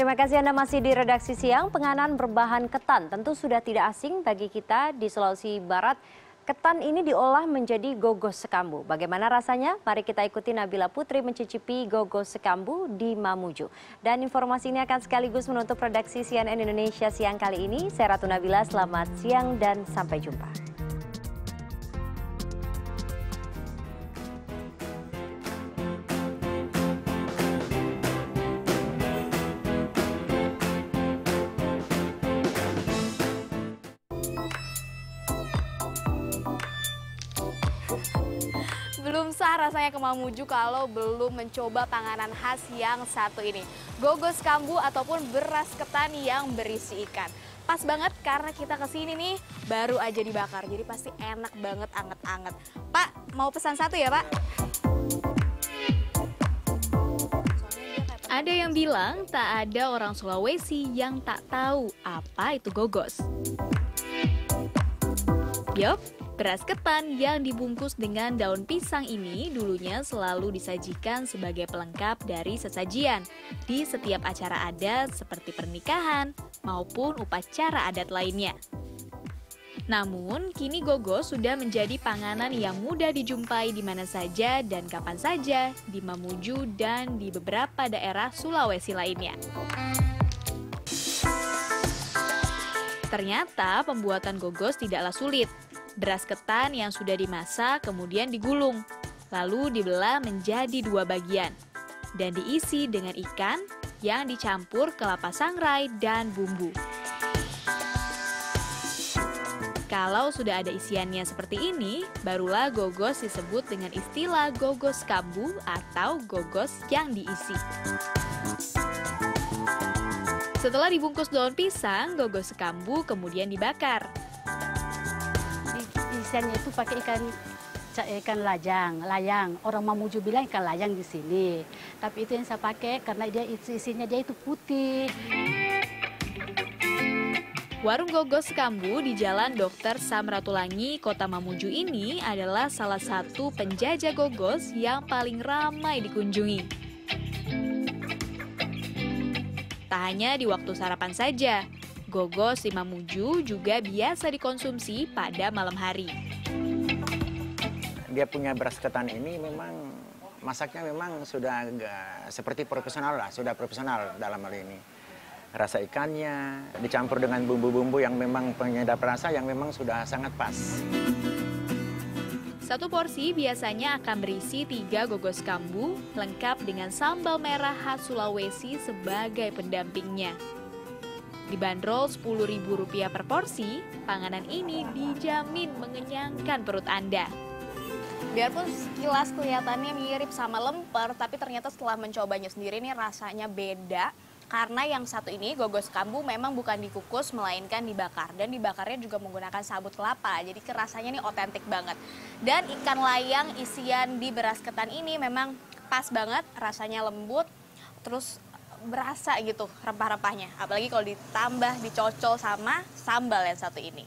Terima kasih Anda masih di redaksi siang. Penganan berbahan ketan tentu sudah tidak asing bagi kita di Sulawesi Barat. Ketan ini diolah menjadi gogos sekambu. Bagaimana rasanya? Mari kita ikuti Nabila Putri mencicipi gogos sekambu di Mamuju. Dan informasi ini akan sekaligus menutup redaksi CNN Indonesia siang kali ini. Saya Ratu Nabila, selamat siang dan sampai jumpa. Belum sah rasanya ke Mamuju kalau belum mencoba panganan khas yang satu ini. Gogos kambu ataupun beras ketan yang berisi ikan. Pas banget karena kita ke sini nih baru aja dibakar. Jadi pasti enak banget anget-anget. Pak, mau pesan satu ya Pak? Ada yang bilang tak ada orang Sulawesi yang tak tahu apa itu gogos. Yup, Beras ketan yang dibungkus dengan daun pisang ini dulunya selalu disajikan sebagai pelengkap dari sesajian di setiap acara adat seperti pernikahan maupun upacara adat lainnya. Namun, kini gogo sudah menjadi panganan yang mudah dijumpai di mana saja dan kapan saja di Mamuju dan di beberapa daerah Sulawesi lainnya. Ternyata pembuatan gogos tidaklah sulit, Beras ketan yang sudah dimasak kemudian digulung, lalu dibelah menjadi dua bagian, dan diisi dengan ikan yang dicampur kelapa sangrai dan bumbu. Kalau sudah ada isiannya seperti ini, barulah gogos disebut dengan istilah gogos kambu atau gogos yang diisi. Setelah dibungkus daun pisang, gogos kambu kemudian dibakar isiannya itu pakai ikan ikan lajang, layang. Orang Mamuju bilang ikan layang di sini. Tapi itu yang saya pakai karena dia isinya dia itu putih. Warung Gogos Kambu di Jalan Dr. Samratulangi, Kota Mamuju ini adalah salah satu penjajah gogos yang paling ramai dikunjungi. Tak hanya di waktu sarapan saja, Gogos di Mamuju juga biasa dikonsumsi pada malam hari. Dia punya beras ketan ini memang masaknya memang sudah agak seperti profesional lah, sudah profesional dalam hal ini. Rasa ikannya dicampur dengan bumbu-bumbu yang memang penyedap rasa yang memang sudah sangat pas. Satu porsi biasanya akan berisi tiga gogos kambu, lengkap dengan sambal merah khas Sulawesi sebagai pendampingnya. Dibanderol Rp10.000 per porsi, panganan ini dijamin mengenyangkan perut Anda. Biarpun sekilas kelihatannya mirip sama lemper, tapi ternyata setelah mencobanya sendiri ini rasanya beda. Karena yang satu ini, gogos kambu memang bukan dikukus, melainkan dibakar. Dan dibakarnya juga menggunakan sabut kelapa, jadi rasanya ini otentik banget. Dan ikan layang isian di beras ketan ini memang pas banget, rasanya lembut, terus berasa gitu rempah-rempahnya. Apalagi kalau ditambah dicocol sama sambal yang satu ini.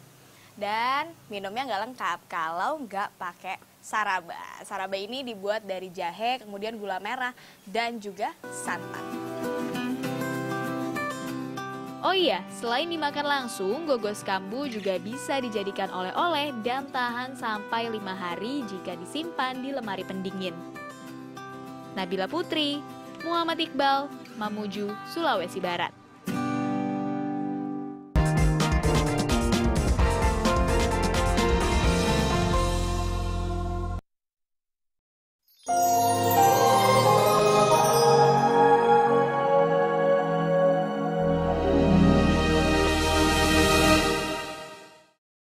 Dan minumnya nggak lengkap kalau nggak pakai saraba. Saraba ini dibuat dari jahe, kemudian gula merah, dan juga santan. Oh iya, selain dimakan langsung, gogos kambu juga bisa dijadikan oleh-oleh dan tahan sampai lima hari jika disimpan di lemari pendingin. Nabila Putri, Muhammad Iqbal, Mamuju, Sulawesi Barat.